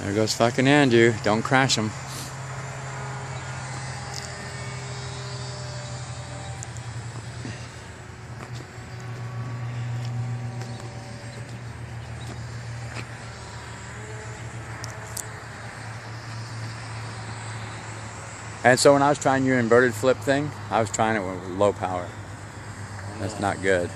There goes fucking Andrew. Don't crash him. And so when I was trying your inverted flip thing, I was trying it with low power. That's not good.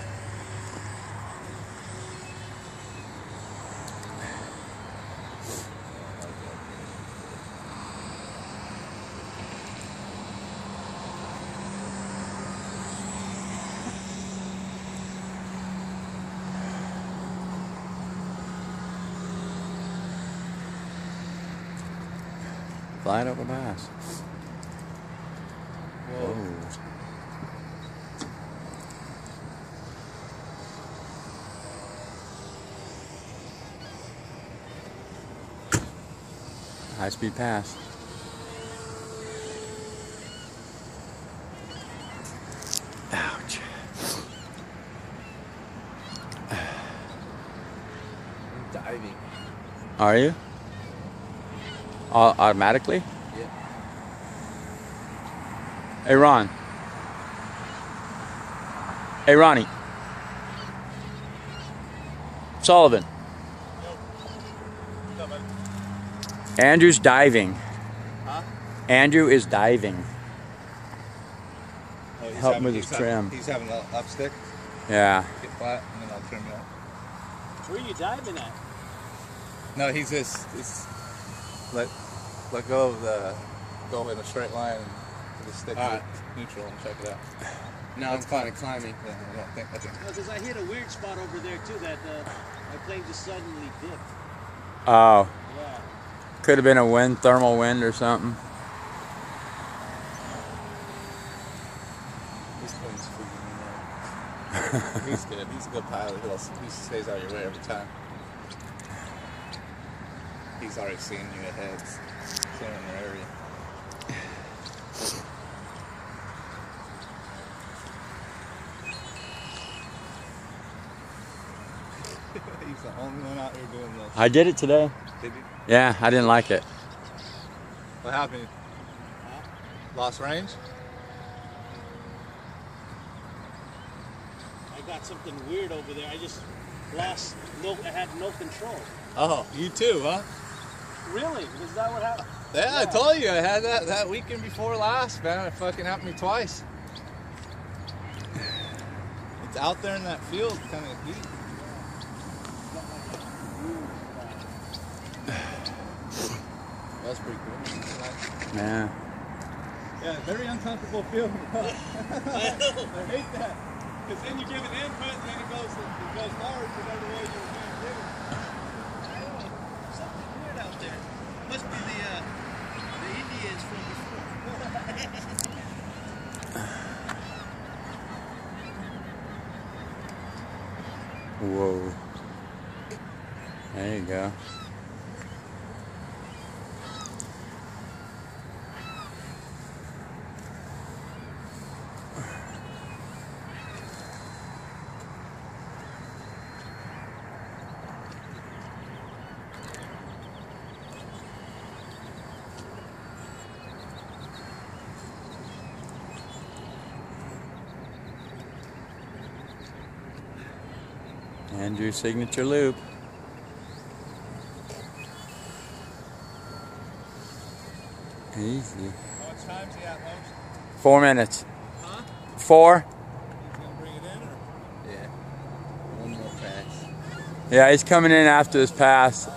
Flying over bass. Whoa. High speed pass. Ouch. I'm diving. Are you? Au- automatically? Yeah. Hey, Ron. Hey, Ronnie. Sullivan. Andrew's diving. Huh? Andrew is diving. Oh, he's Help him having- with he's his having- trim. He's having a up stick. Yeah. Get flat, and then I'll trim you up. Where are you diving at? No, he's just he's let let go of the go in a straight line and just stick All with right. neutral and check it out. Now it's kind of climbing. Yeah, I don't think I think. Because I hit a weird spot over there too that uh, my plane just suddenly dipped. Oh, Yeah. could have been a wind, thermal wind or something. This plane's freaking me out. he's good. He's a good pilot. He'll, he stays out of your way every time. He's already seen you ahead, clearing your area. he's the only one out here doing this. I did it today. Did you? Yeah, I didn't like it. What happened? Lost range? I got something weird over there. I just lost no. I had no control. Oh, you too, huh? Really? Is that what happened? Yeah, I told you I had that that weekend before last, man. It fucking happened to me twice. It's out there in that field, kind of deep. That's pretty cool. Yeah. Yeah, very uncomfortable feeling. I hate that. Because then you give an input and then it goes it goes large whatever way you were going to give it. I don't know. Something weird out there. Must be the uh, the Indians from before. Whoa. There you go. Andrew's signature loop. Easy. How time's he at, Loach? Four minutes. Huh? Four? He's going to bring it in or? Yeah. One more pass. Yeah, he's coming in after this pass.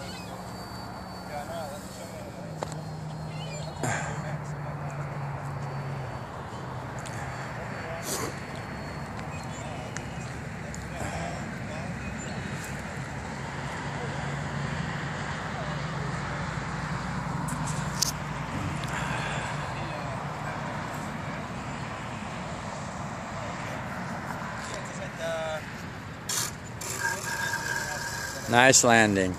Nice landing.